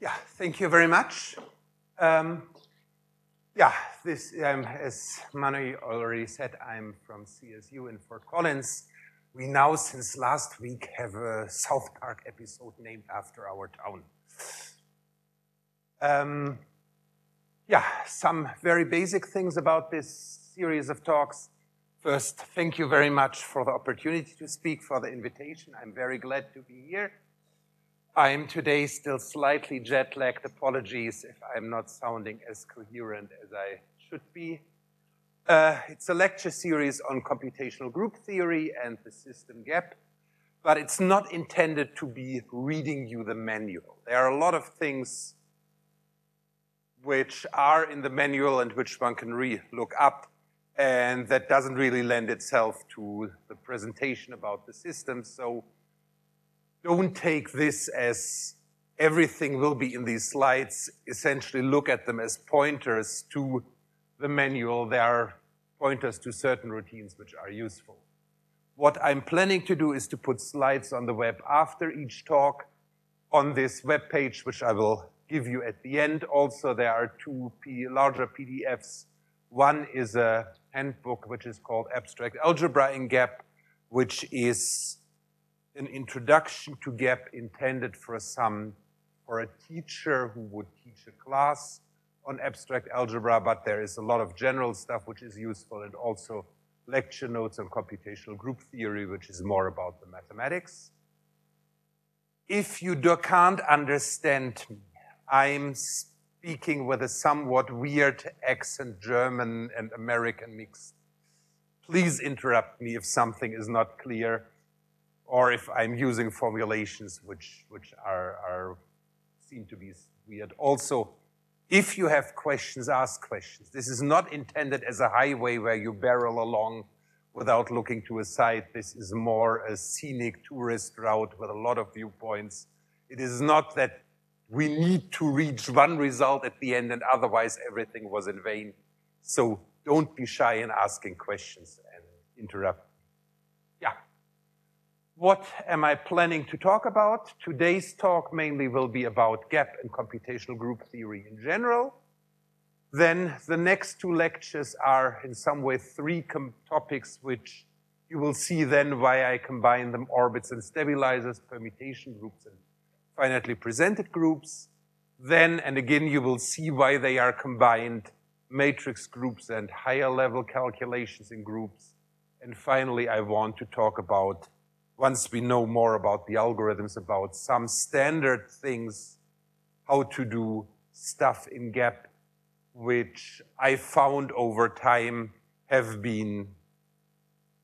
Yeah, thank you very much. Um, yeah, this, um, as Manu already said, I'm from CSU in Fort Collins. We now, since last week, have a South Park episode named after our town. Um, yeah, some very basic things about this series of talks. First, thank you very much for the opportunity to speak, for the invitation. I'm very glad to be here. I'm today still slightly jet lagged. Apologies if I'm not sounding as coherent as I should be. Uh, it's a lecture series on computational group theory and the system gap, but it's not intended to be reading you the manual. There are a lot of things which are in the manual and which one can re-look up, and that doesn't really lend itself to the presentation about the system. So don't take this as everything will be in these slides. Essentially look at them as pointers to the manual. There are pointers to certain routines which are useful. What I'm planning to do is to put slides on the web after each talk on this web page, which I will give you at the end. Also, there are two larger PDFs. One is a handbook, which is called Abstract Algebra in GAP, which is an introduction to GAP intended for some, for a teacher who would teach a class on abstract algebra, but there is a lot of general stuff which is useful and also lecture notes on computational group theory, which is more about the mathematics. If you do, can't understand me, I'm speaking with a somewhat weird accent, German and American mixed. Please interrupt me if something is not clear or if I'm using formulations which, which are, are seem to be weird. Also, if you have questions, ask questions. This is not intended as a highway where you barrel along without looking to a side. This is more a scenic tourist route with a lot of viewpoints. It is not that we need to reach one result at the end and otherwise everything was in vain. So don't be shy in asking questions and interrupt what am I planning to talk about? Today's talk mainly will be about gap and computational group theory in general. Then the next two lectures are in some way three topics which you will see then why I combine them, orbits and stabilizers, permutation groups, and finitely presented groups. Then, and again, you will see why they are combined, matrix groups and higher level calculations in groups. And finally, I want to talk about once we know more about the algorithms, about some standard things, how to do stuff in GAP, which I found over time have been,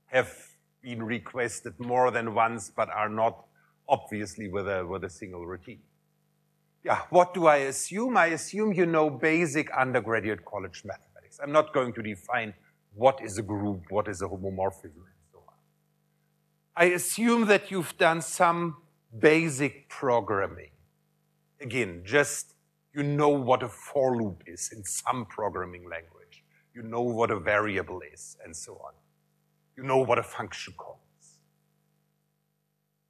have been requested more than once, but are not obviously with a, with a single routine. Yeah, what do I assume? I assume you know basic undergraduate college mathematics. I'm not going to define what is a group, what is a homomorphism, I assume that you've done some basic programming. Again, just you know what a for loop is in some programming language. You know what a variable is, and so on. You know what a function calls.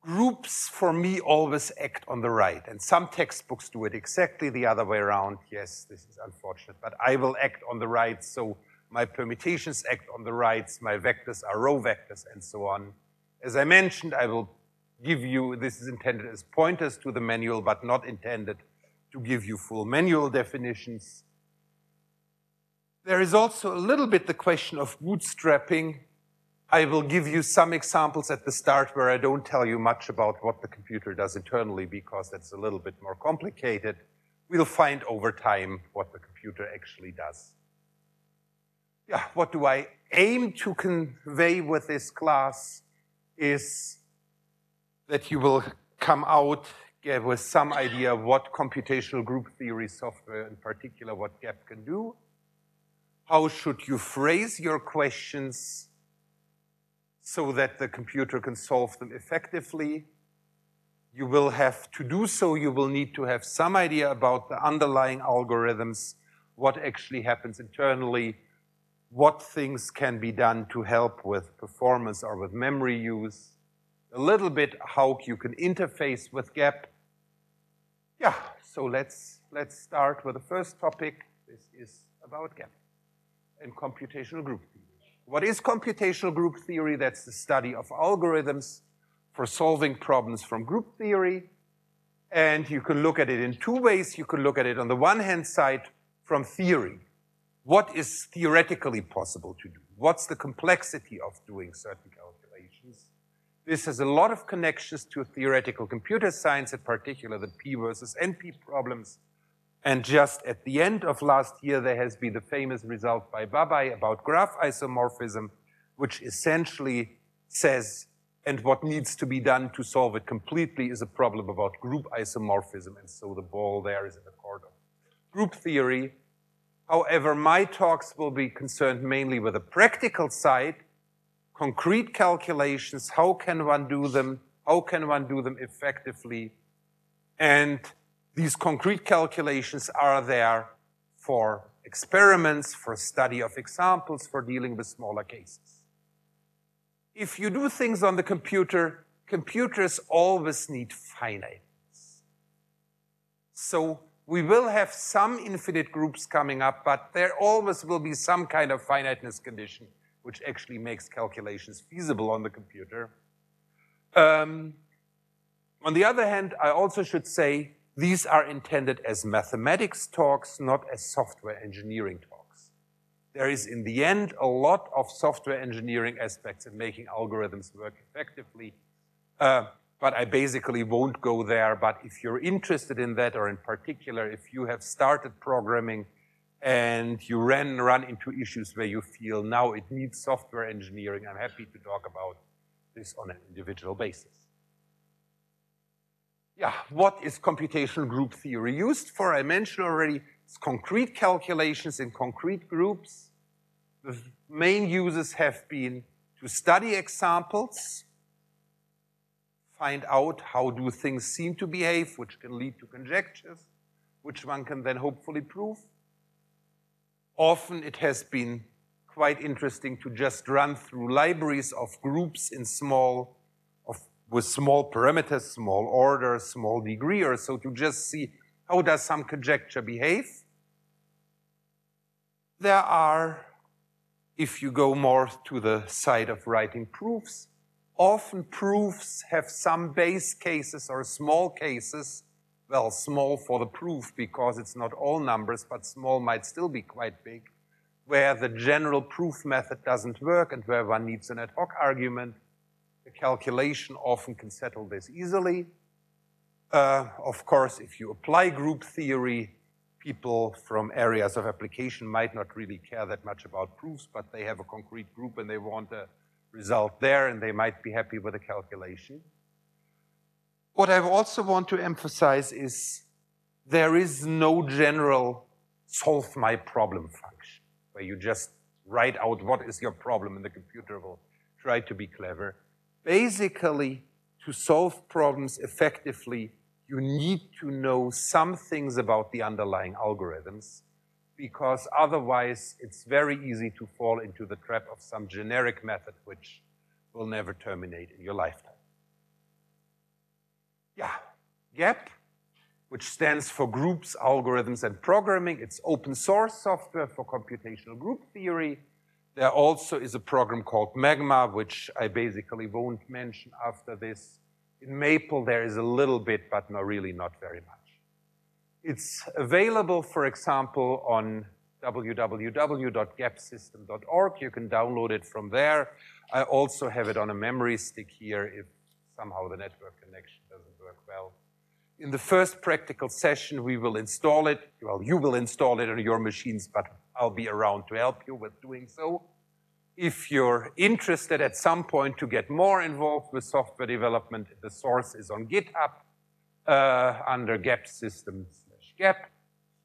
Groups, for me, always act on the right, and some textbooks do it exactly the other way around. Yes, this is unfortunate, but I will act on the right, so my permutations act on the rights, my vectors are row vectors, and so on. As I mentioned, I will give you, this is intended as pointers to the manual, but not intended to give you full manual definitions. There is also a little bit the question of bootstrapping. I will give you some examples at the start where I don't tell you much about what the computer does internally because that's a little bit more complicated. We'll find over time what the computer actually does. Yeah, what do I aim to convey with this class? Is that you will come out with some idea what computational group theory software, in particular what GAP can do. How should you phrase your questions so that the computer can solve them effectively? You will have to do so, you will need to have some idea about the underlying algorithms, what actually happens internally, what things can be done to help with performance or with memory use, a little bit how you can interface with GAP. Yeah, so let's, let's start with the first topic. This is about GAP and computational group theory. What is computational group theory? That's the study of algorithms for solving problems from group theory. And you can look at it in two ways. You can look at it on the one hand side from theory. What is theoretically possible to do? What's the complexity of doing certain calculations? This has a lot of connections to theoretical computer science, in particular the P versus NP problems. And just at the end of last year, there has been the famous result by Babai about graph isomorphism, which essentially says, and what needs to be done to solve it completely is a problem about group isomorphism, and so the ball there is in the court of group theory. However, my talks will be concerned mainly with the practical side, concrete calculations, how can one do them, how can one do them effectively, and these concrete calculations are there for experiments, for study of examples, for dealing with smaller cases. If you do things on the computer, computers always need finiteness. So we will have some infinite groups coming up, but there always will be some kind of finiteness condition which actually makes calculations feasible on the computer. Um, on the other hand, I also should say these are intended as mathematics talks, not as software engineering talks. There is, in the end, a lot of software engineering aspects in making algorithms work effectively. Uh, but I basically won't go there. But if you're interested in that, or in particular, if you have started programming and you ran, run into issues where you feel now it needs software engineering, I'm happy to talk about this on an individual basis. Yeah, what is computational group theory used for? I mentioned already, it's concrete calculations in concrete groups. The main uses have been to study examples, find out how do things seem to behave, which can lead to conjectures, which one can then hopefully prove. Often it has been quite interesting to just run through libraries of groups in small, of, with small parameters, small order, small degree, or so to just see how does some conjecture behave. There are, if you go more to the side of writing proofs, Often proofs have some base cases or small cases. Well, small for the proof because it's not all numbers, but small might still be quite big, where the general proof method doesn't work and where one needs an ad hoc argument. The calculation often can settle this easily. Uh, of course, if you apply group theory, people from areas of application might not really care that much about proofs, but they have a concrete group and they want a result there, and they might be happy with the calculation. What I also want to emphasize is there is no general solve my problem function where you just write out what is your problem and the computer will try to be clever. Basically, to solve problems effectively, you need to know some things about the underlying algorithms because otherwise it's very easy to fall into the trap of some generic method which will never terminate in your lifetime. Yeah, GAP, which stands for Groups, Algorithms, and Programming. It's open source software for computational group theory. There also is a program called Magma, which I basically won't mention after this. In Maple, there is a little bit, but no, really not very much. It's available, for example, on www.gapsystem.org. You can download it from there. I also have it on a memory stick here if somehow the network connection doesn't work well. In the first practical session, we will install it. Well, you will install it on your machines, but I'll be around to help you with doing so. If you're interested at some point to get more involved with software development, the source is on GitHub uh, under GAP systems GAP.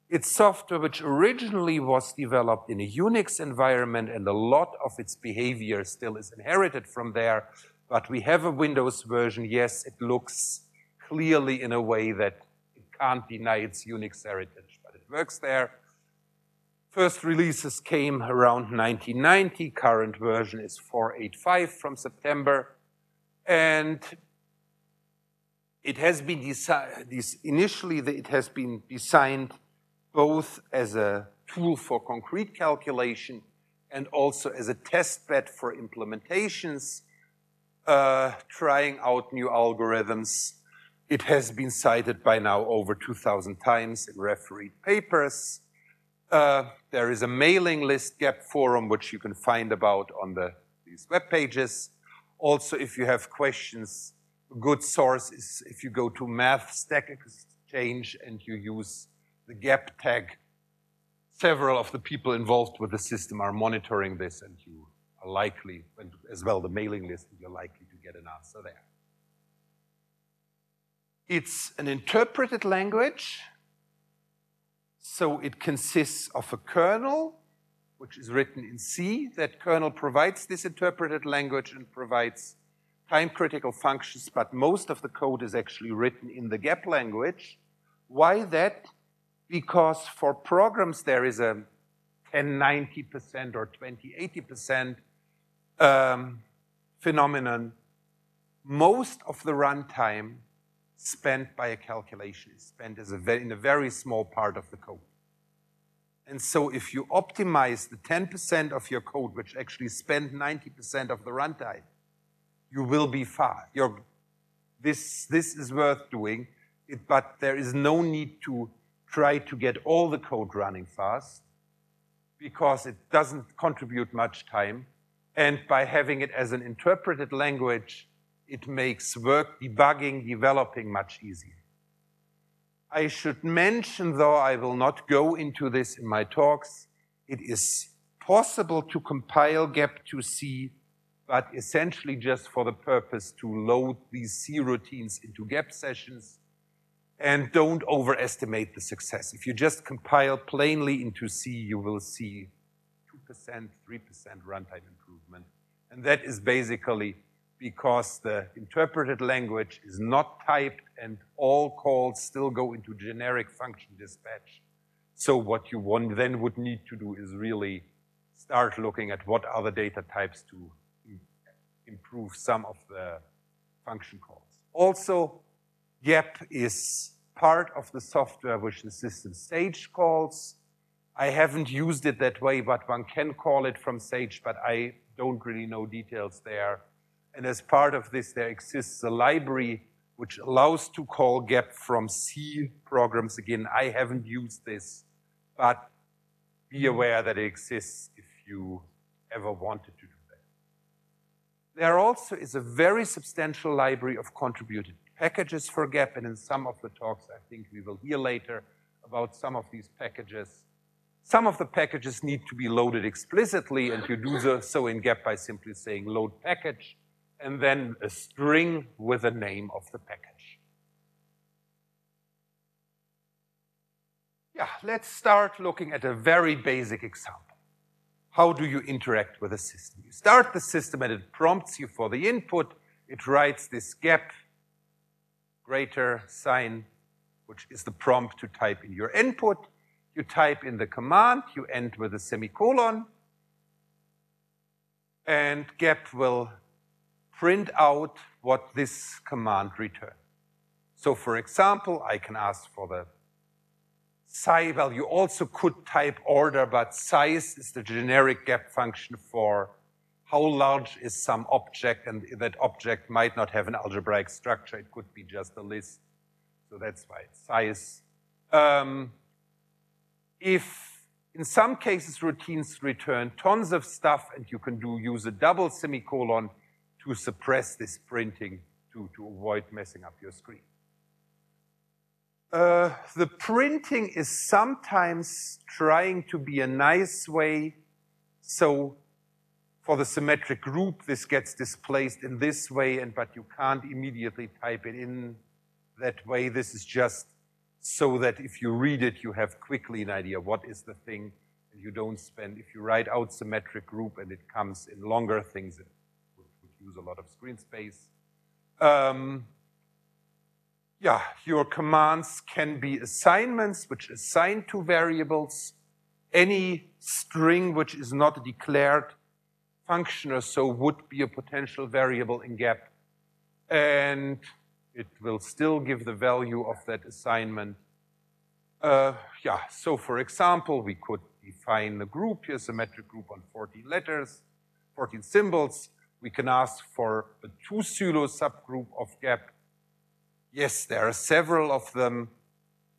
It's software which originally was developed in a Unix environment and a lot of its behavior still is inherited from there. But we have a Windows version. Yes, it looks clearly in a way that it can't deny its Unix heritage, but it works there. First releases came around 1990. Current version is 485 from September. And it has been initially it has been designed both as a tool for concrete calculation and also as a test bed for implementations, uh, trying out new algorithms. It has been cited by now over 2,000 times in refereed papers. Uh, there is a mailing list gap forum, which you can find about on the, these web pages. Also, if you have questions, good source is if you go to Math Stack Exchange and you use the gap tag. Several of the people involved with the system are monitoring this, and you are likely, as well the mailing list, you're likely to get an answer there. It's an interpreted language, so it consists of a kernel, which is written in C. That kernel provides this interpreted language and provides time-critical functions, but most of the code is actually written in the gap language. Why that? Because for programs there is a 10, 90% or 20, 80% um, phenomenon. Most of the runtime spent by a calculation is spent as a in a very small part of the code. And so if you optimize the 10% of your code, which actually spend 90% of the runtime, you will be far. You're, this, this is worth doing, it, but there is no need to try to get all the code running fast because it doesn't contribute much time. And by having it as an interpreted language, it makes work debugging, developing much easier. I should mention, though I will not go into this in my talks, it is possible to compile GAP to C but essentially just for the purpose to load these C routines into gap sessions and don't overestimate the success. If you just compile plainly into C, you will see 2%, 3% runtime improvement. And that is basically because the interpreted language is not typed and all calls still go into generic function dispatch. So what you want, then would need to do is really start looking at what other data types to improve some of the function calls. Also, GAP is part of the software which the system Sage calls. I haven't used it that way, but one can call it from Sage, but I don't really know details there. And as part of this, there exists a library which allows to call gap from C programs. Again, I haven't used this, but be aware that it exists if you ever wanted to there also is a very substantial library of contributed packages for Gap, and in some of the talks, I think we will hear later about some of these packages. Some of the packages need to be loaded explicitly, and you do so in Gap by simply saying load package, and then a string with the name of the package. Yeah, let's start looking at a very basic example how do you interact with the system? You start the system and it prompts you for the input. It writes this gap, greater sign, which is the prompt to type in your input. You type in the command, you end with a semicolon, and gap will print out what this command returns. So for example, I can ask for the size, well, you also could type order, but size is the generic gap function for how large is some object, and that object might not have an algebraic structure. It could be just a list. So that's why it's size. Um, if in some cases routines return tons of stuff and you can do use a double semicolon to suppress this printing to, to avoid messing up your screen. Uh, the printing is sometimes trying to be a nice way. So for the symmetric group, this gets displaced in this way, and but you can't immediately type it in that way. This is just so that if you read it, you have quickly an idea what is the thing, and you don't spend, if you write out symmetric group and it comes in longer things, it would, use a lot of screen space. Um, yeah, your commands can be assignments which assign to variables, any string which is not a declared function or so would be a potential variable in gap. And it will still give the value of that assignment. Uh, yeah, so for example, we could define the group, here, symmetric group on 14 letters, 14 symbols. We can ask for a two Sylow subgroup of gap. Yes, there are several of them.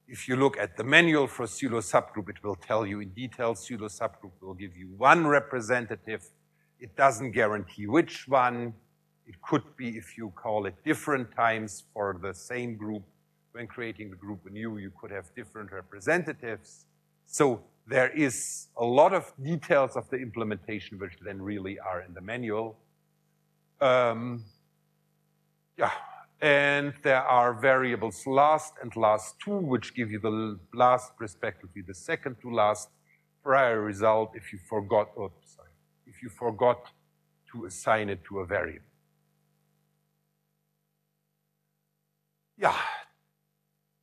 If you look at the manual for Sylow subgroup, it will tell you in detail. Sylow subgroup will give you one representative. It doesn't guarantee which one. It could be if you call it different times for the same group. When creating the group anew, you could have different representatives. So there is a lot of details of the implementation which then really are in the manual. Um, yeah, and there are variables last and last two, which give you the last respectively the second to last prior result if you forgot, sorry, if you forgot to assign it to a variable. Yeah,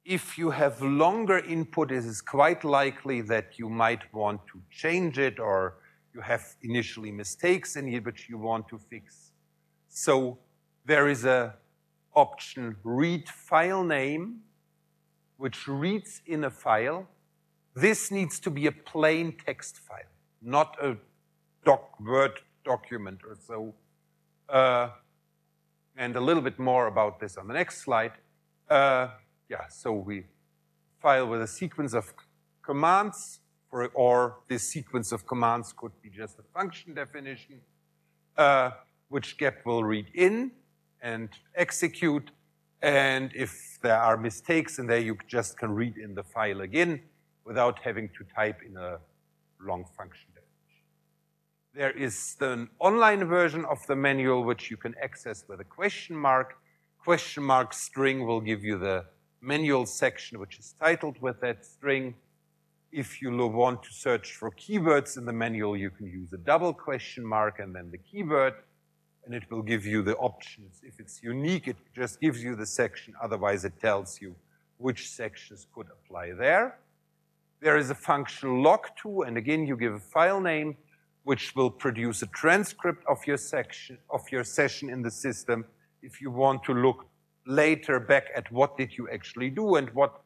if you have longer input, it is quite likely that you might want to change it or you have initially mistakes in it which you want to fix. So there is a option read file name, which reads in a file. This needs to be a plain text file, not a doc Word document or so. Uh, and a little bit more about this on the next slide. Uh, yeah, so we file with a sequence of commands, for, or this sequence of commands could be just a function definition, uh, which GAP will read in and execute. And if there are mistakes in there, you just can read in the file again without having to type in a long function. There is an online version of the manual which you can access with a question mark. Question mark string will give you the manual section which is titled with that string. If you want to search for keywords in the manual, you can use a double question mark and then the keyword and it will give you the options. If it's unique, it just gives you the section. Otherwise, it tells you which sections could apply there. There is a function LogTo, and again, you give a file name, which will produce a transcript of your section, of your session in the system. If you want to look later back at what did you actually do and what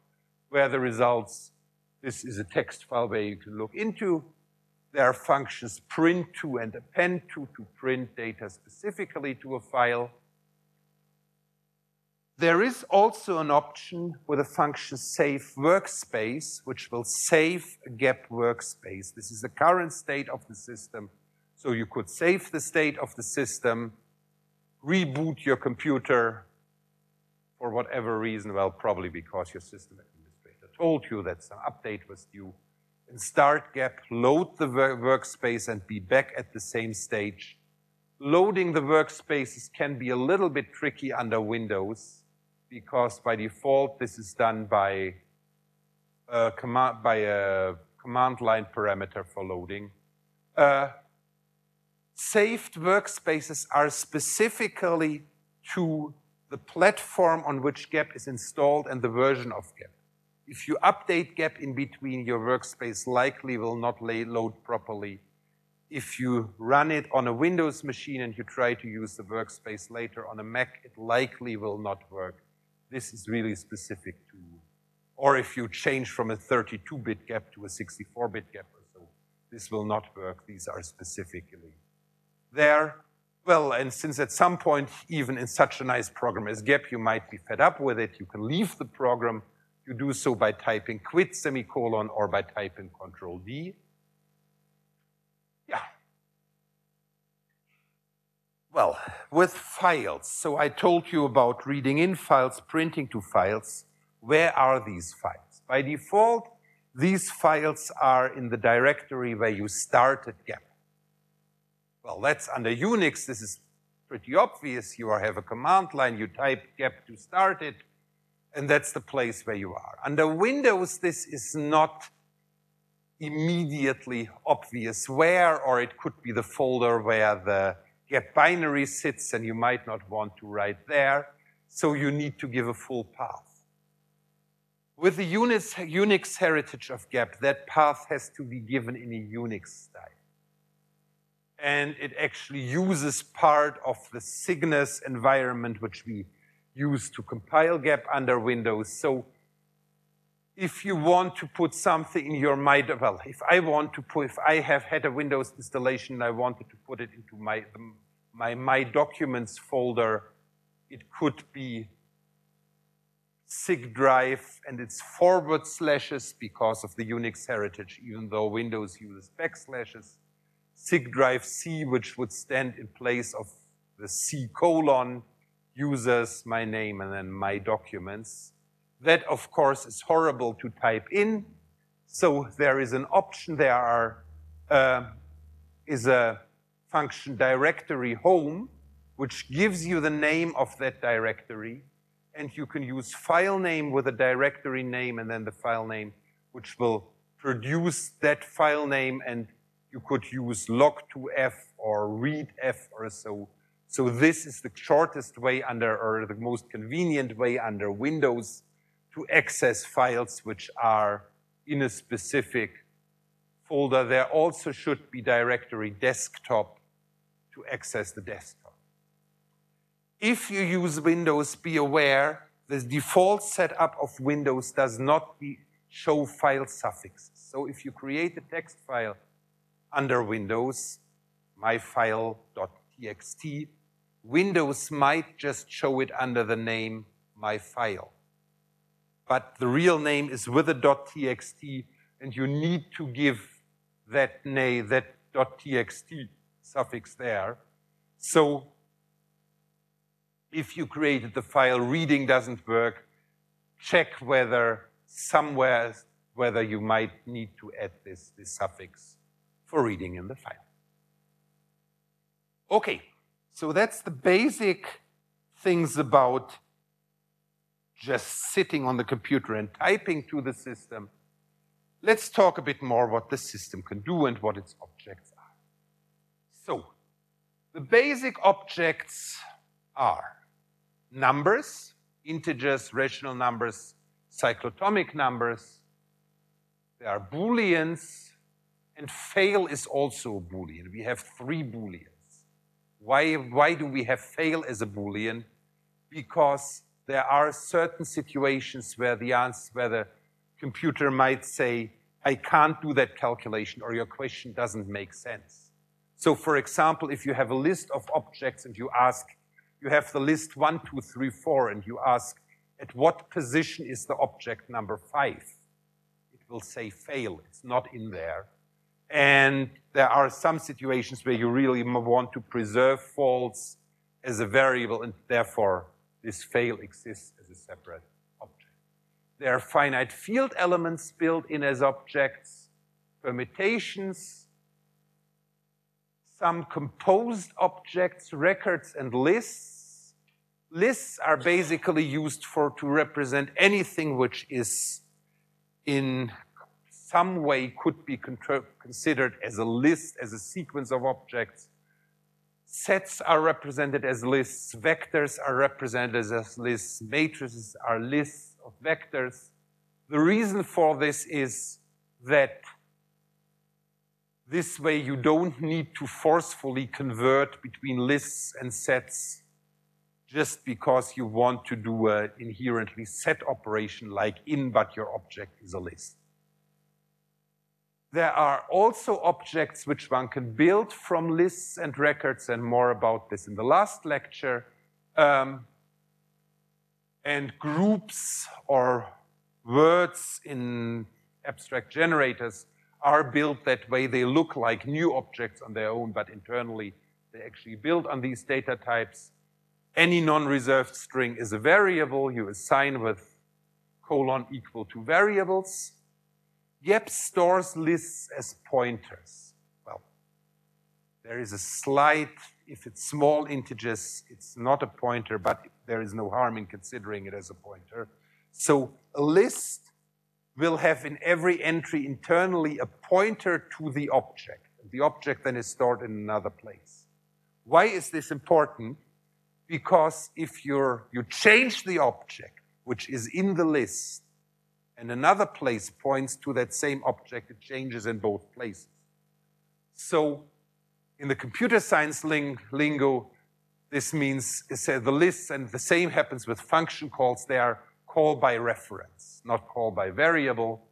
were the results, this is a text file where you can look into. There are functions print to and append to to print data specifically to a file. There is also an option with a function save workspace, which will save a gap workspace. This is the current state of the system. So you could save the state of the system, reboot your computer for whatever reason, well, probably because your system administrator told you that some update was due start gap, load the workspace and be back at the same stage. Loading the workspaces can be a little bit tricky under Windows because by default this is done by a command, by a command line parameter for loading. Uh, saved workspaces are specifically to the platform on which Gap is installed and the version of GAP. If you update GAP in between, your workspace likely will not load properly. If you run it on a Windows machine and you try to use the workspace later on a Mac, it likely will not work. This is really specific to, or if you change from a 32-bit GAP to a 64-bit GAP or so, this will not work. These are specifically there. Well, and since at some point, even in such a nice program as GAP, you might be fed up with it, you can leave the program you do so by typing quit semicolon or by typing control D. Yeah. Well, with files, so I told you about reading in files, printing to files. Where are these files? By default, these files are in the directory where you started GAP. Well, that's under Unix. This is pretty obvious. You have a command line, you type GAP to start it, and that's the place where you are. Under Windows, this is not immediately obvious where, or it could be the folder where the GAP binary sits, and you might not want to write there, so you need to give a full path. With the Unix, Unix heritage of GAP, that path has to be given in a Unix style. And it actually uses part of the Cygwin environment, which we used to compile gap under Windows. So if you want to put something in your my, well, if I want to put, if I have had a Windows installation and I wanted to put it into my, my, my documents folder, it could be cygdrive and its forward slashes because of the Unix heritage, even though Windows uses backslashes. cygdrive C, which would stand in place of the C colon, users, my name, and then my documents. That, of course, is horrible to type in. So there is an option. There are, uh, is a function directory home, which gives you the name of that directory and you can use file name with a directory name and then the file name, which will produce that file name and you could use log2f or readf or so. So this is the shortest way under, or the most convenient way under Windows to access files which are in a specific folder. There also should be directory desktop to access the desktop. If you use Windows, be aware the default setup of Windows does not show file suffixes. So if you create a text file under Windows, myfile.txt, Windows might just show it under the name My File. But the real name is with a .txt, and you need to give that name, that .txt suffix there. So if you created the file, reading doesn't work, check whether somewhere, whether you might need to add this, this suffix for reading in the file. Okay, so that's the basic things about just sitting on the computer and typing to the system. Let's talk a bit more what the system can do and what its objects are. So, the basic objects are numbers, integers, rational numbers, cyclotomic numbers. There are booleans, and fail is also a boolean. We have three booleans. Why, why do we have fail as a boolean? Because there are certain situations where the answer, where the computer might say, I can't do that calculation or your question doesn't make sense. So for example, if you have a list of objects and you ask, you have the list one, two, three, four, and you ask, at what position is the object number five? It will say fail, it's not in there. And there are some situations where you really want to preserve false as a variable, and therefore this fail exists as a separate object. There are finite field elements built in as objects, permutations, some composed objects, records, and lists. Lists are basically used for to represent anything which is in some way could be considered as a list, as a sequence of objects. Sets are represented as lists, vectors are represented as lists, matrices are lists of vectors. The reason for this is that this way you don't need to forcefully convert between lists and sets just because you want to do an inherently set operation like in, but your object is a list. There are also objects which one can build from lists and records, and more about this in the last lecture. Um, and groups or words in abstract generators are built that way. They look like new objects on their own, but internally they actually build on these data types. Any non-reserved string is a variable you assign with colon equal to variables. GAP stores lists as pointers. Well, there is a slight, if it's small integers, it's not a pointer, but there is no harm in considering it as a pointer. So a list will have in every entry internally a pointer to the object. The object then is stored in another place. Why is this important? Because if you're, you change the object, which is in the list, and another place points to that same object, it changes in both places. So in the computer science ling lingo, This means the lists, and the same happens with function calls. They are called by reference, not called by variable.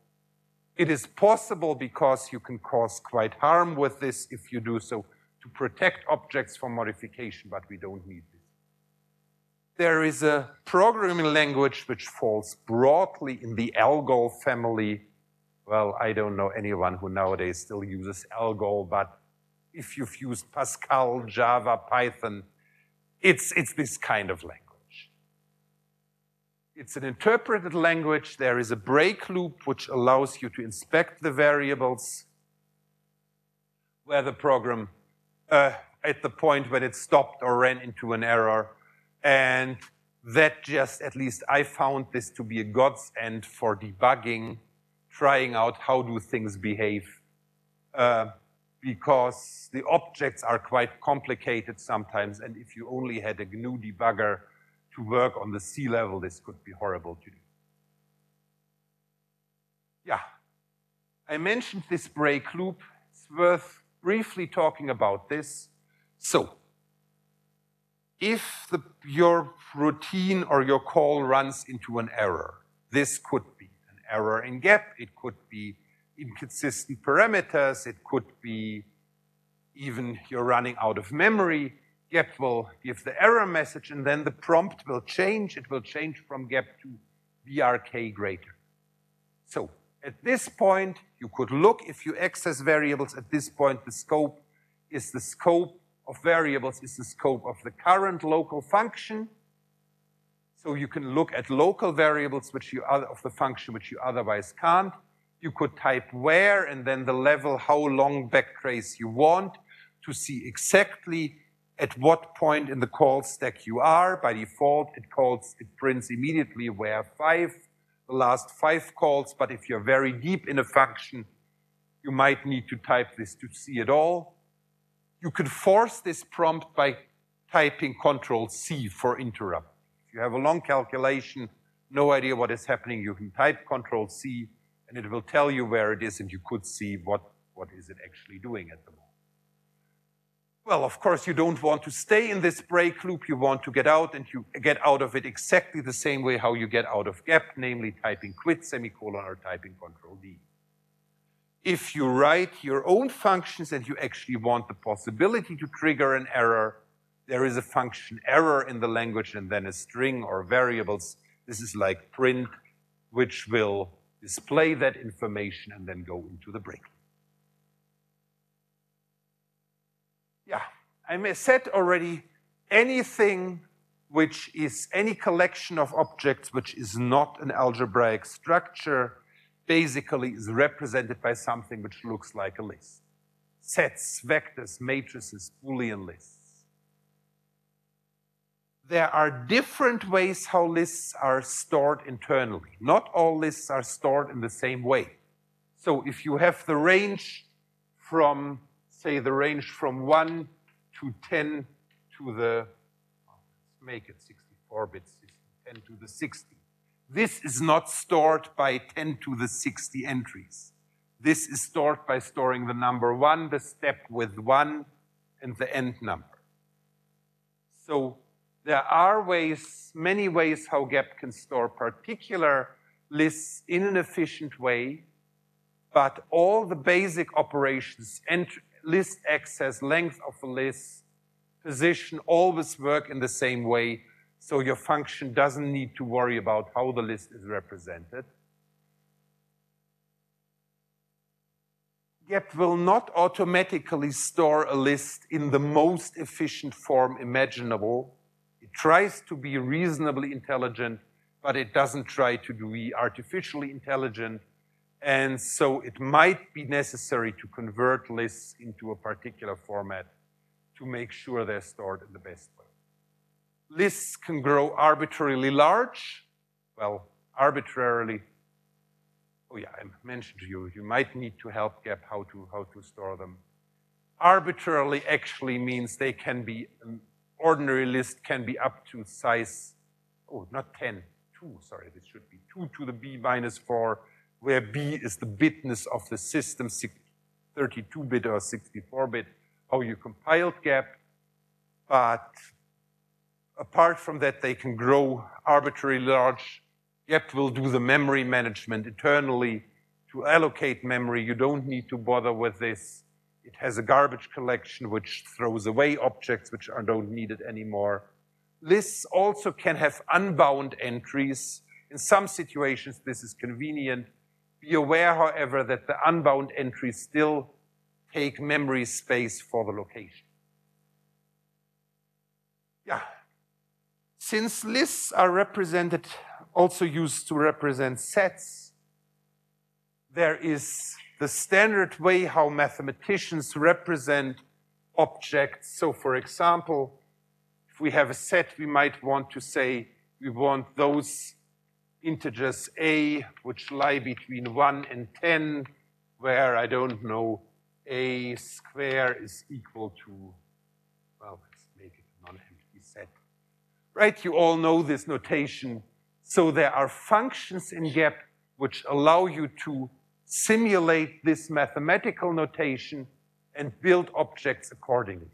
It is possible because you can cause quite harm with this if you do so to protect objects from modification, but we don't need this. There is a programming language which falls broadly in the ALGOL family. Well, I don't know anyone who nowadays still uses ALGOL, but if you've used Pascal, Java, Python, it's, it's this kind of language. It's an interpreted language. There is a break loop which allows you to inspect the variables where the program, uh, at the point when it stopped or ran into an error. And that just, at least I found this to be a God's end for debugging, trying out how do things behave. Uh, because the objects are quite complicated sometimes, and if you only had a GNU debugger to work on the C level, this could be horrible to do. Yeah, I mentioned this break loop. It's worth briefly talking about this. So, if the, your routine or your call runs into an error, this could be an error in gap, it could be inconsistent parameters. It could be even you're running out of memory. gap will give the error message, and then the prompt will change. It will change from gap to BRK greater. So at this point, you could look if you access variables. At this point, the scope is the scope of variables is the scope of the current local function. So you can look at local variables which you other, of the function which you otherwise can't you could type where and then the level, how long backtrace you want to see exactly at what point in the call stack you are. By default, it calls, it prints immediately where five, the last five calls, but if you're very deep in a function, you might need to type this to see it all. You could force this prompt by typing Control C for interrupt. If you have a long calculation, no idea what is happening, you can type Control C and it will tell you where it is and you could see what, what is it actually doing at the moment. Well, of course, you don't want to stay in this break loop. You want to get out and you get out of it exactly the same way how you get out of GAP, namely typing quit semicolon or typing control D. If you write your own functions and you actually want the possibility to trigger an error, there is a function error in the language and then a string or variables. This is like print, which will display that information, and then go into the break. Yeah, I may said already, anything which is any collection of objects which is not an algebraic structure basically is represented by something which looks like a list. Sets, vectors, matrices, Boolean lists. There are different ways how lists are stored internally. Not all lists are stored in the same way. So if you have the range from, say, the range from 1 to 10 to the, let's make it 64 bits, 10 to the 60. This is not stored by 10 to the 60 entries. This is stored by storing the number 1, the step with 1, and the end number. So there are ways, many ways how GAP can store particular lists in an efficient way, but all the basic operations, list access, length of a list, position, always work in the same way, so your function doesn't need to worry about how the list is represented. GAP will not automatically store a list in the most efficient form imaginable, it tries to be reasonably intelligent, but it doesn't try to be artificially intelligent. And so it might be necessary to convert lists into a particular format to make sure they're stored in the best. Lists can grow arbitrarily large. Well, arbitrarily, oh yeah, I mentioned to you, you might need to help Gap how to, how to store them. Arbitrarily actually means they can be an ordinary list can be up to size, oh, not 10, 2, sorry, this should be 2 to the b minus 4, where b is the bitness of the system, 32-bit or 64-bit, how you compiled Gap. But Apart from that, they can grow arbitrarily large. GAP will do the memory management internally to allocate memory. You don't need to bother with this. It has a garbage collection which throws away objects which are don't needed anymore. Lists also can have unbound entries. In some situations, this is convenient. Be aware, however, that the unbound entries still take memory space for the location. Yeah. Since lists are represented, also used to represent sets, there is the standard way how mathematicians represent objects. So for example, if we have a set, we might want to say we want those integers a, which lie between 1 and 10, where I don't know, a square is equal to, Right, you all know this notation. So there are functions in GAP which allow you to simulate this mathematical notation and build objects accordingly.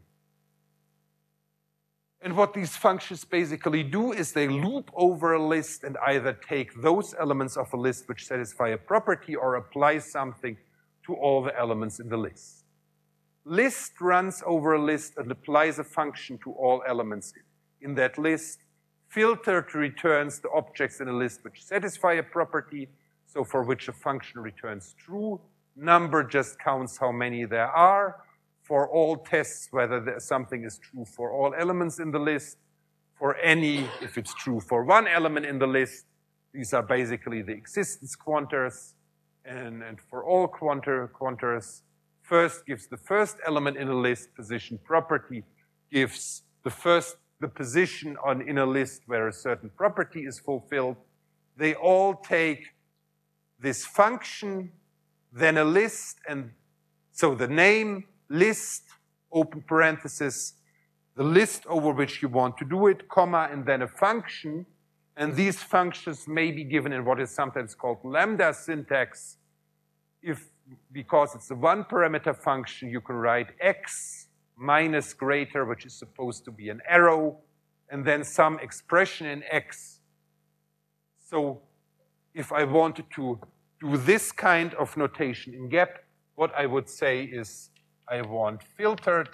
And what these functions basically do is they loop over a list and either take those elements of a list which satisfy a property or apply something to all the elements in the list. List runs over a list and applies a function to all elements in that list. Filtered returns the objects in a list which satisfy a property, so for which a function returns true. Number just counts how many there are for all tests whether something is true for all elements in the list, for any, if it's true for one element in the list, these are basically the existence quanters, and, and for all quanter, quanters, first gives the first element in a list position property, gives the first, the position on in a list where a certain property is fulfilled. They all take this function, then a list, and so the name, list, open parenthesis, the list over which you want to do it, comma, and then a function. And these functions may be given in what is sometimes called lambda syntax. If, because it's a one parameter function, you can write x minus greater, which is supposed to be an arrow, and then some expression in x. So if I wanted to do this kind of notation in gap, what I would say is I want filtered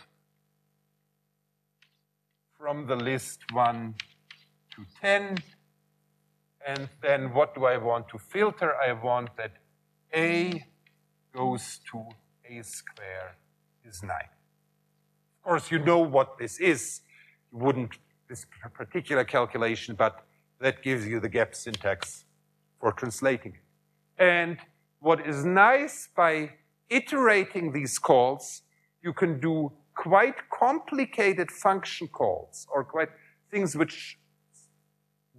from the list 1 to 10. And then what do I want to filter? I want that A goes to A square is 9. Of course, you know what this is. You wouldn't, this particular calculation, but that gives you the gap syntax for translating it. And what is nice by iterating these calls, you can do quite complicated function calls or quite things which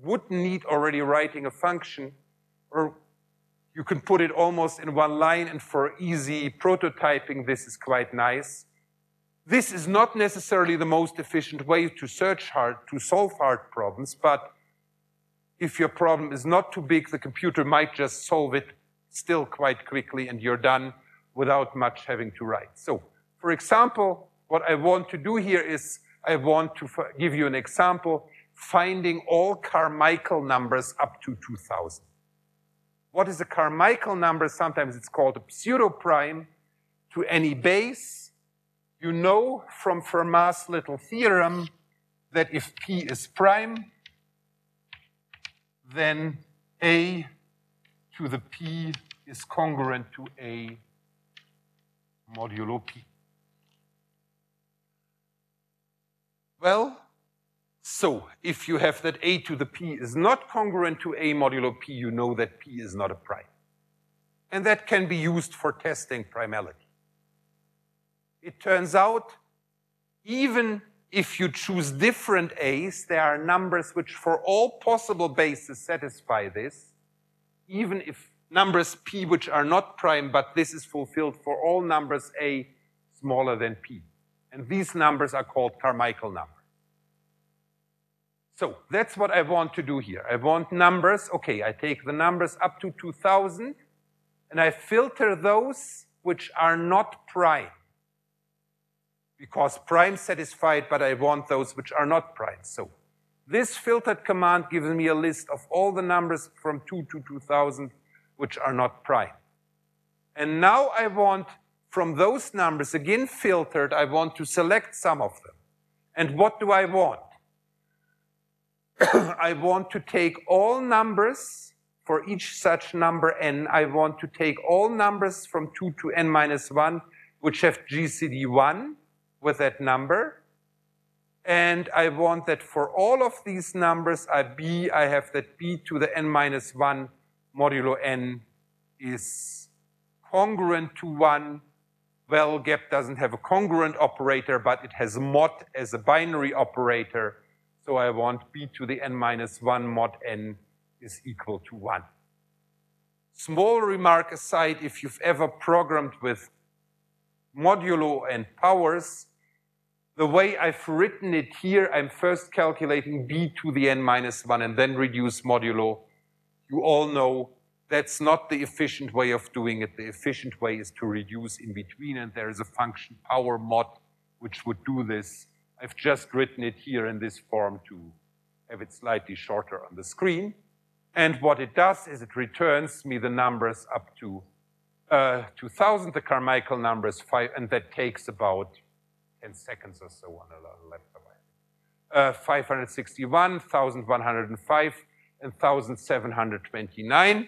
would need already writing a function or you can put it almost in one line and for easy prototyping this is quite nice. This is not necessarily the most efficient way to search hard, to solve hard problems, but if your problem is not too big, the computer might just solve it still quite quickly and you're done without much having to write. So, for example, what I want to do here is I want to give you an example, finding all Carmichael numbers up to 2000. What is a Carmichael number? Sometimes it's called a pseudoprime to any base. You know from Fermat's little theorem that if P is prime, then A to the P is congruent to A modulo p. Well, so if you have that a to the p is not congruent to a modulo p, you know that p is not a prime. And that can be used for testing primality. It turns out, even if you choose different a's, there are numbers which for all possible bases satisfy this, even if numbers p which are not prime, but this is fulfilled for all numbers a smaller than p. And these numbers are called Carmichael numbers. So that's what I want to do here. I want numbers. Okay, I take the numbers up to 2000 and I filter those which are not prime. Because prime satisfied, but I want those which are not prime. So This filtered command gives me a list of all the numbers from 2 to 2000 which are not prime. And now I want, from those numbers, again filtered, I want to select some of them. And what do I want? I want to take all numbers for each such number n. I want to take all numbers from 2 to n minus 1 which have GCD 1 with that number. And I want that for all of these numbers I b, I have that b to the n minus 1 modulo n is congruent to 1. Well, gap doesn't have a congruent operator, but it has mod as a binary operator. So I want b to the n minus 1 mod n is equal to 1. Small remark aside, if you've ever programmed with modulo and powers, the way I've written it here, I'm first calculating b to the n minus 1 and then reduce modulo. You all know that's not the efficient way of doing it. The efficient way is to reduce in between, and there is a function power mod which would do this. I've just written it here in this form to have it slightly shorter on the screen. And what it does is it returns me the numbers up to uh, 2000, the Carmichael numbers, five, and that takes about 10 seconds or so on a laptop. Uh, 561, 1105, and 1729.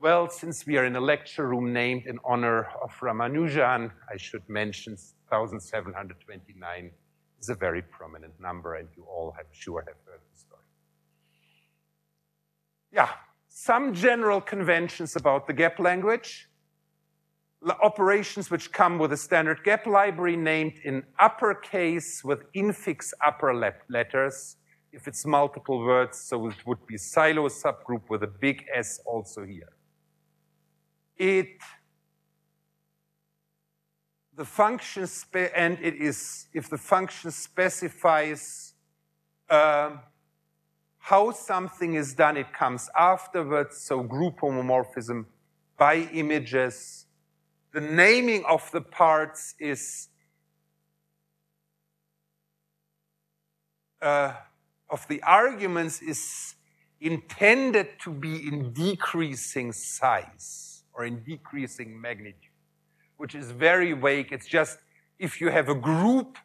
Well, since we are in a lecture room named in honor of Ramanujan, I should mention 1729 is a very prominent number, and you all, I'm sure, have heard the story. Yeah, some general conventions about the gap language. Operations which come with a standard gap library named in uppercase with infix upper letters. If it's multiple words, so it would be Sylow subgroup with a big S also here it the function and it is if the function specifies uh, how something is done, it comes afterwards. So group homomorphism by images. The naming of the parts is uh, of the arguments is intended to be in decreasing size or in decreasing magnitude, which is very vague. It's just if you have a group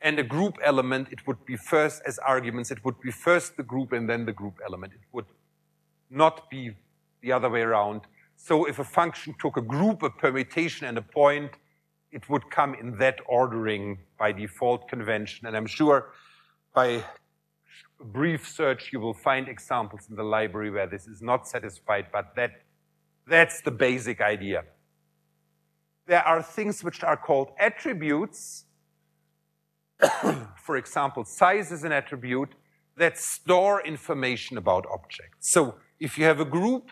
and a group element, it would be first as arguments, it would be first the group and then the group element. It would not be the other way around. So if a function took a group, a permutation, and a point, it would come in that ordering by default convention. And I'm sure by brief search, you will find examples in the library where this is not satisfied, but that that's the basic idea. There are things which are called attributes. For example, size is an attribute that store information about objects. So if you have a group,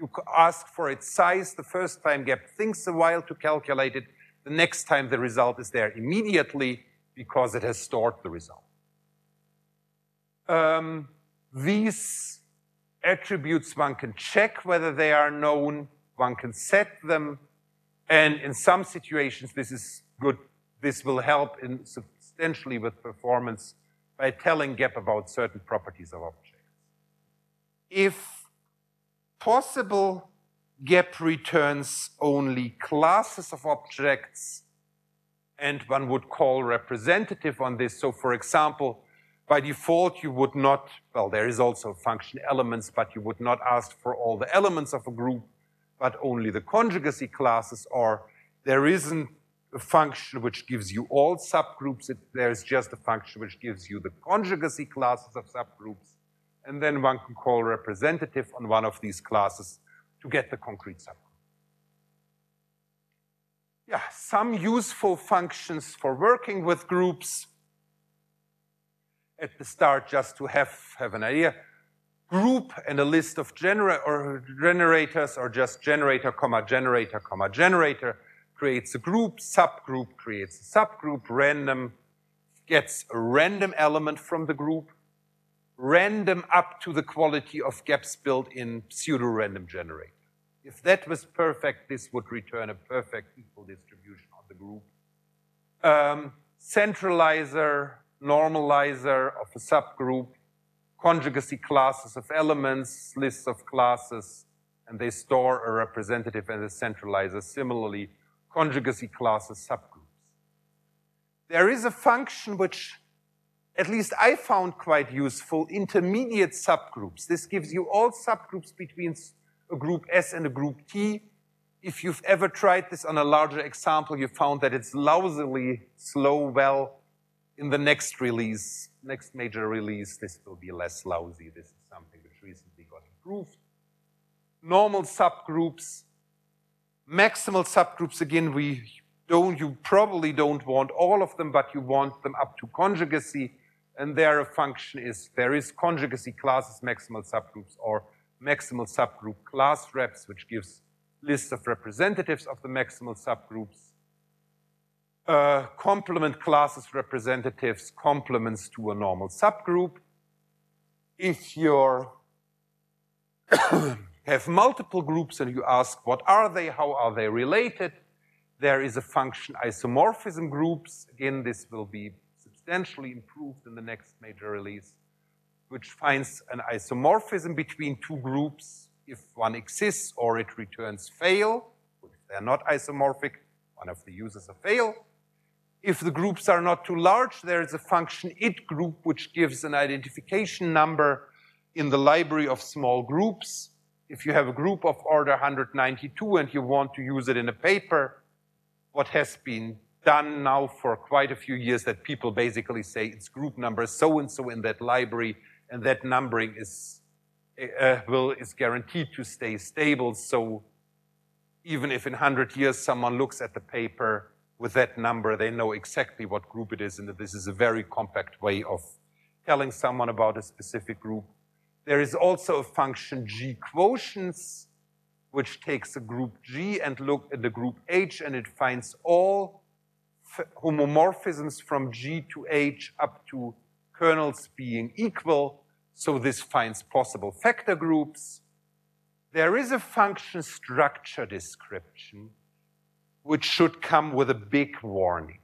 you ask for its size the first time, GAP thinks a while to calculate it. The next time the result is there immediately because it has stored the result. Um, these attributes, one can check whether they are known, one can set them, and in some situations this is good, this will help in substantially with performance by telling GAP about certain properties of objects. If possible, gap returns only classes of objects, and one would call representative on this. So for example, by default, you would not, well, there is also function elements, but you would not ask for all the elements of a group, but only the conjugacy classes, or there isn't a function which gives you all subgroups. It, there's just a function which gives you the conjugacy classes of subgroups. And then one can call representative on one of these classes to get the concrete subgroup. Yeah, some useful functions for working with groups at the start just to have, have an idea. Group and a list of genera or generators or just generator, comma, generator, comma, generator creates a group, subgroup creates a subgroup, random gets a random element from the group, random up to the quality of gaps built-in pseudo-random generator. If that was perfect, this would return a perfect equal distribution of the group. Um, centralizer normalizer of a subgroup, conjugacy classes of elements, lists of classes, and they store a representative and a centralizer. Similarly, conjugacy classes subgroups. There is a function which at least I found quite useful, intermediate subgroups. This gives you all subgroups between a group S and a group T. If you've ever tried this on a larger example, you found that it's lousily slow. Well, in the next release, next major release, this will be less lousy. This is something which recently got improved. Normal subgroups, maximal subgroups, again, we don't, you probably don't want all of them, but you want them up to conjugacy. And there a function is, there is conjugacy classes maximal subgroups or maximal subgroup class reps, which gives lists of representatives of the maximal subgroups. Uh, complement classes representatives complements to a normal subgroup. If you have multiple groups and you ask what are they, how are they related, there is a function isomorphism groups. Again, this will be substantially improved in the next major release, which finds an isomorphism between two groups if one exists or it returns fail. If they're not isomorphic, one of the uses a fail. If the groups are not too large, there is a function IdGroup which gives an identification number in the library of small groups. If you have a group of order 192 and you want to use it in a paper, what has been done now for quite a few years that people basically say it's group number so and so in that library, and that numbering is uh, will is guaranteed to stay stable. So even if in 100 years someone looks at the paper with that number, they know exactly what group it is, and that this is a very compact way of telling someone about a specific group. There is also a function G quotients, which takes a group G and look at the group H, and it finds all homomorphisms from G to H up to kernels being equal. So this finds possible factor groups. There is a function structure description which should come with a big warning.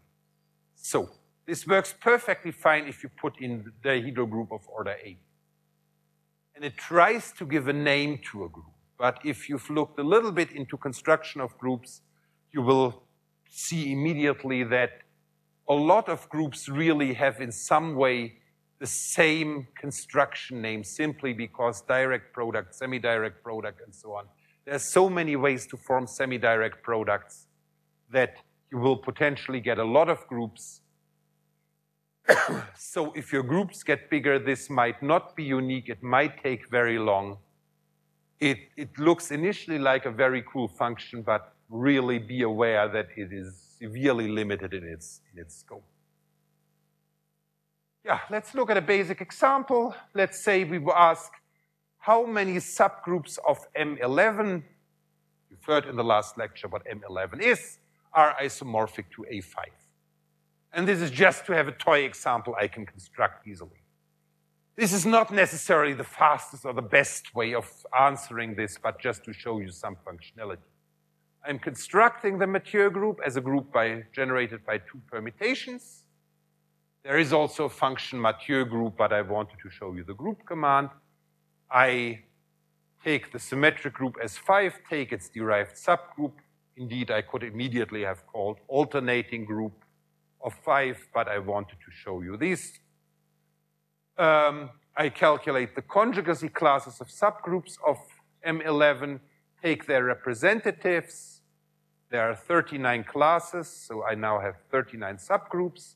So this works perfectly fine if you put in the dihedral group of order A. And it tries to give a name to a group. But if you've looked a little bit into construction of groups, you will see immediately that a lot of groups really have in some way the same construction name simply because direct product, semi-direct product, and so on. There are so many ways to form semi-direct products that you will potentially get a lot of groups. so if your groups get bigger, this might not be unique. It might take very long. It, it looks initially like a very cool function, but really be aware that it is severely limited in its, in its scope. Yeah, let's look at a basic example. Let's say we ask how many subgroups of M11, you've heard in the last lecture what M11 is, are isomorphic to A5. And this is just to have a toy example I can construct easily. This is not necessarily the fastest or the best way of answering this, but just to show you some functionality. I'm constructing the Mathieu group as a group by, generated by two permutations. There is also a function Mathieu group, but I wanted to show you the group command. I take the symmetric group S5, take its derived subgroup. Indeed, I could immediately have called alternating group of five, but I wanted to show you these. Um, I calculate the conjugacy classes of subgroups of M11, take their representatives, there are 39 classes, so I now have 39 subgroups.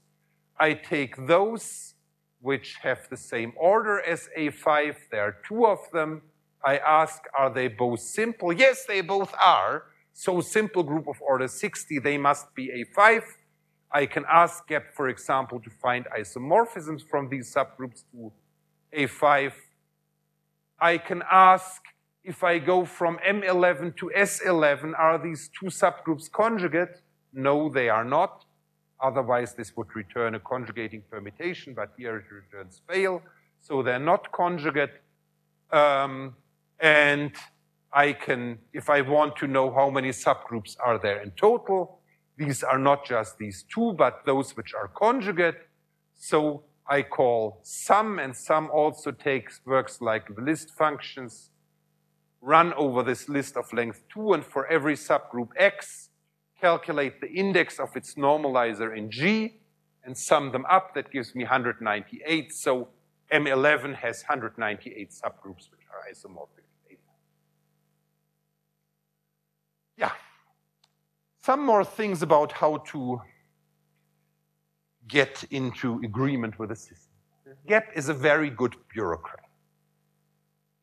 I take those which have the same order as A5. There are two of them. I ask, are they both simple? Yes, they both are. So simple group of order 60, they must be A5. I can ask GAP, for example, to find isomorphisms from these subgroups to A5. I can ask if I go from M11 to S11, are these two subgroups conjugate? No, they are not. Otherwise, this would return a conjugating permutation, but here it returns fail. So they're not conjugate. Um, and I can, if I want to know how many subgroups are there in total, these are not just these two, but those which are conjugate. So I call sum, and sum also takes works like the list functions, run over this list of length 2, and for every subgroup X, calculate the index of its normalizer in G, and sum them up. That gives me 198. So M11 has 198 subgroups which are isomorphic. Yeah. Some more things about how to get into agreement with the system. Mm-hmm. GAP is a very good bureaucrat.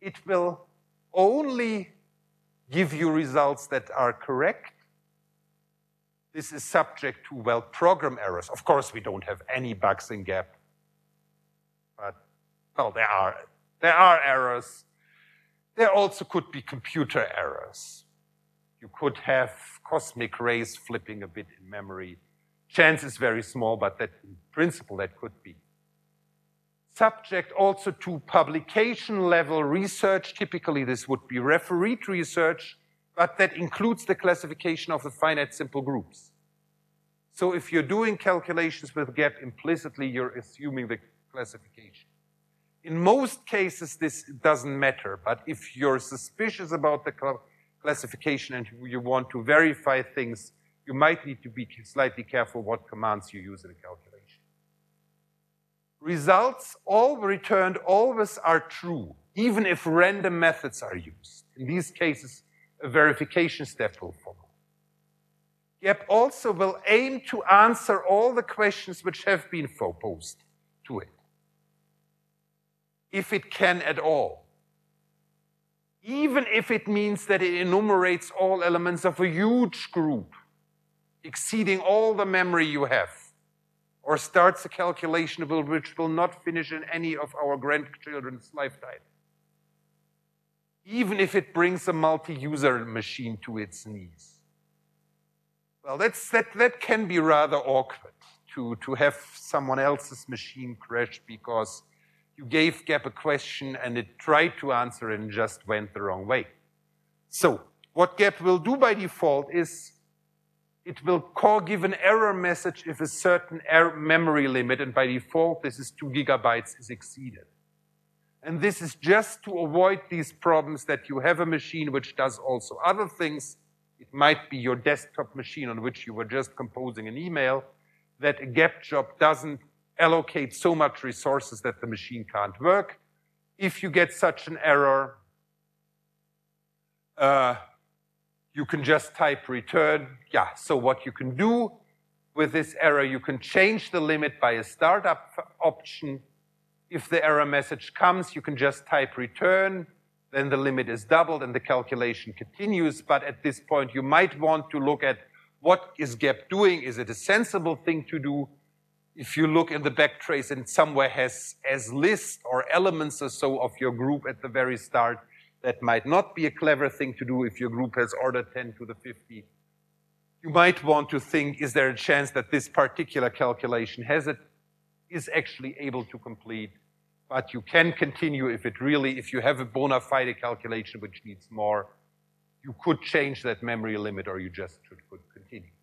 It will only give you results that are correct. This is subject to, well, program errors. Of course, we don't have any bugs in Gap, But, well, there are, there are errors. There also could be computer errors. You could have cosmic rays flipping a bit in memory. Chance is very small, but that in principle that could be. Subject also to publication level research. Typically, this would be refereed research, but that includes the classification of the finite simple groups. So if you're doing calculations with GAP, implicitly you're assuming the classification. In most cases, this doesn't matter, but if you're suspicious about the classification and you want to verify things, you might need to be slightly careful what commands you use in a calculation. Results all returned always are true, even if random methods are used. In these cases, a verification step will follow. GAP also will aim to answer all the questions which have been proposed to it, if it can at all. Even if it means that it enumerates all elements of a huge group exceeding all the memory you have, or starts a calculation which will not finish in any of our grandchildren's lifetime. Even if it brings a multi-user machine to its knees. Well, that's, that, that can be rather awkward to, to have someone else's machine crash because you gave Gap a question and it tried to answer and just went the wrong way. So what Gap will do by default is it will call give an error message if a certain memory limit, and by default this is two gigabytes, is exceeded. And this is just to avoid these problems that you have a machine which does also other things. It might be your desktop machine on which you were just composing an email, that a gap job doesn't allocate so much resources that the machine can't work. If you get such an error, uh, you can just type return. Yeah, so what you can do with this error, you can change the limit by a startup option. If the error message comes, you can just type return, then the limit is doubled and the calculation continues. But at this point, you might want to look at what is GAP doing? Is it a sensible thing to do? If you look in the backtrace and somewhere has as list or elements or so of your group at the very start, that might not be a clever thing to do if your group has order 10 to the 50. You might want to think, is there a chance that this particular calculation has it, is actually able to complete, but you can continue if it really, if you have a bona fide calculation which needs more, you could change that memory limit or you just should, could continue.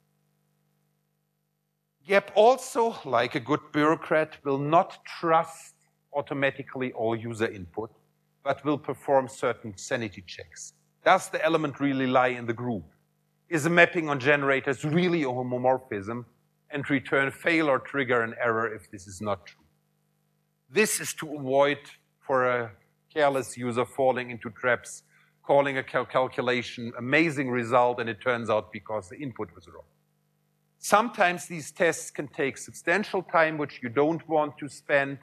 GAP, also, like a good bureaucrat, will not trust automatically all user input but will perform certain sanity checks. Does the element really lie in the group? Is a mapping on generators really a homomorphism? And return fail or trigger an error if this is not true. This is to avoid for a careless user falling into traps, calling a cal calculation amazing result, and it turns out because the input was wrong. Sometimes these tests can take substantial time, which you don't want to spend,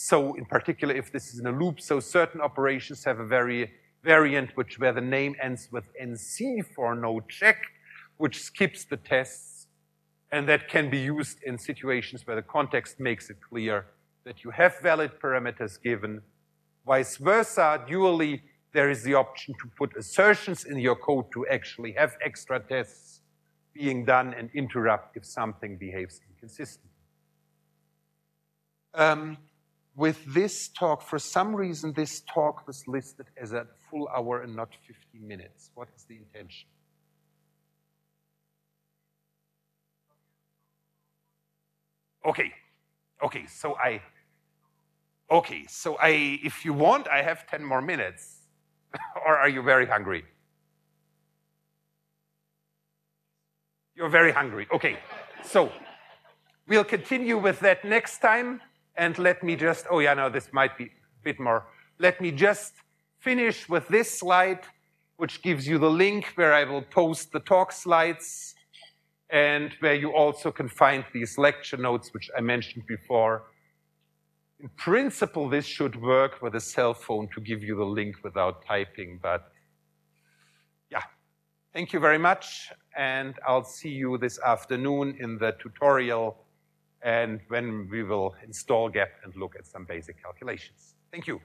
so in particular, if this is in a loop, so certain operations have a very variant which where the name ends with NC for no check, which skips the tests. And that can be used in situations where the context makes it clear that you have valid parameters given. Vice versa, dually, there is the option to put assertions in your code to actually have extra tests being done and interrupt if something behaves inconsistently. Um, with this talk, for some reason, this talk was listed as a full hour and not 50 minutes. What is the intention? Okay, okay, so I, Okay, so I, if you want, I have 10 more minutes. or are you very hungry? You're very hungry. Okay, so we'll continue with that next time. And let me just, oh yeah, no, this might be a bit more. Let me just finish with this slide, which gives you the link where I will post the talk slides and where you also can find these lecture notes, which I mentioned before. In principle, this should work with a cell phone to give you the link without typing, but yeah. Thank you very much, and I'll see you this afternoon in the tutorial and when we will install GAP and look at some basic calculations. Thank you.